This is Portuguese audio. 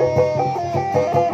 Música